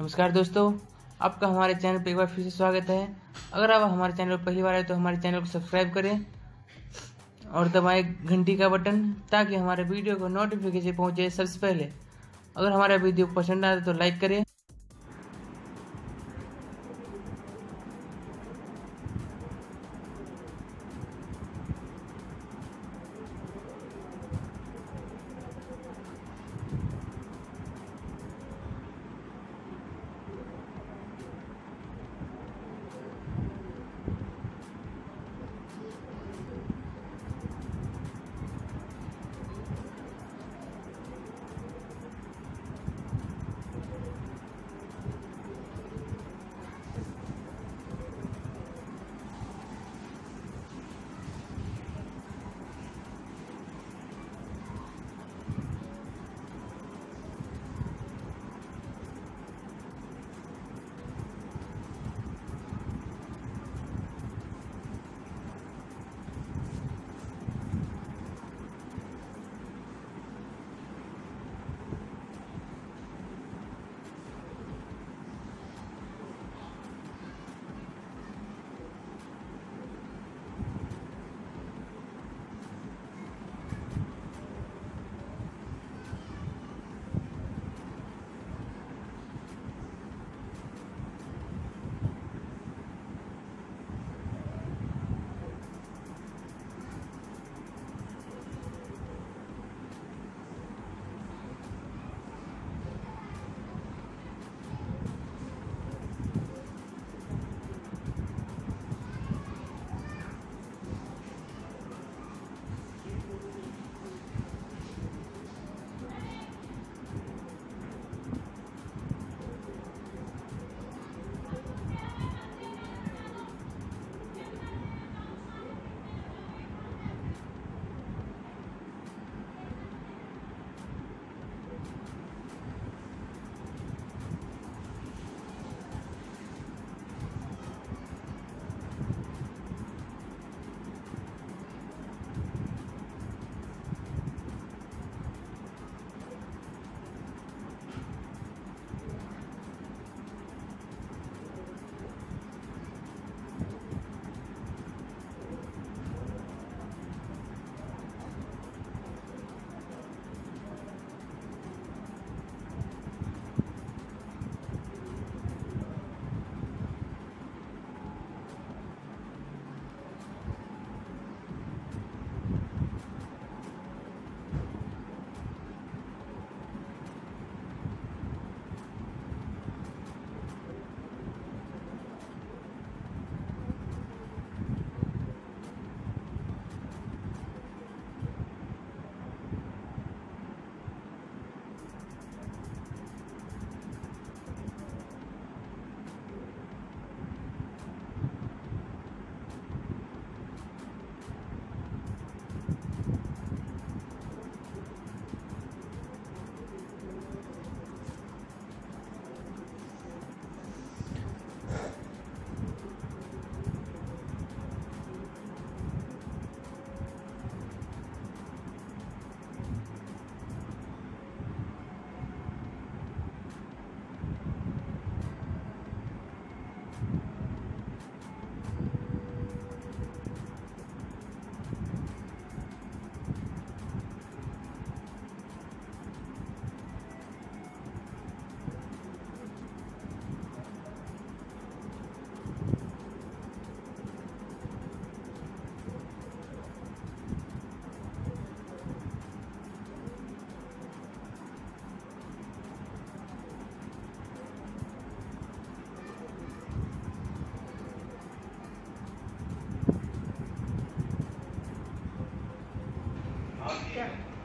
नमस्कार दोस्तों, आपका हमारे चैनल पर एक बार फिर से स्वागत है। अगर आप हमारे चैनल पर पहली बार आए तो हमारे चैनल को सब्सक्राइब करें और दबाए घंटी का बटन ताकि हमारे वीडियो को नोटिफिकेशन पहुँचे सबसे पहले। अगर हमारा वीडियो पसंद आए तो लाइक करें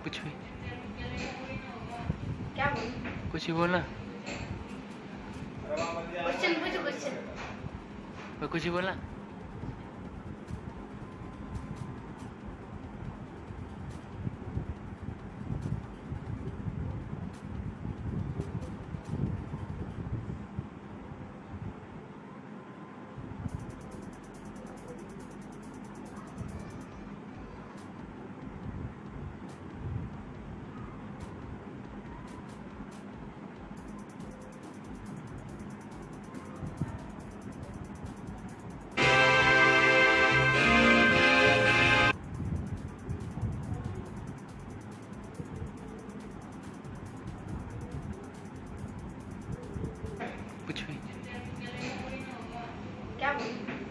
कुछ भी। क्या बोलूँ? कुछ ही बोलना। क्वेश्चन पूछो क्वेश्चन। कुछ ही बोलना।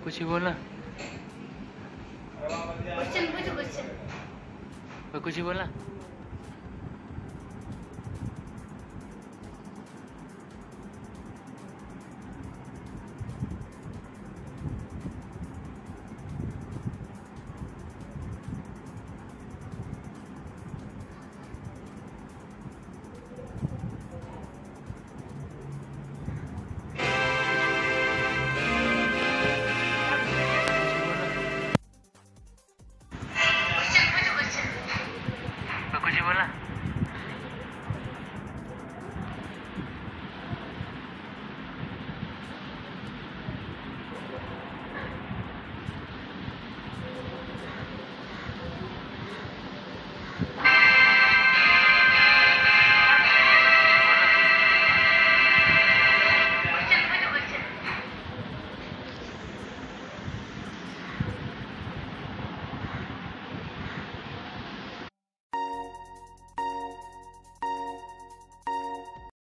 कुछ ही बोला? क्वेश्चन पूछो क्वेश्चन कुछ ही बोला?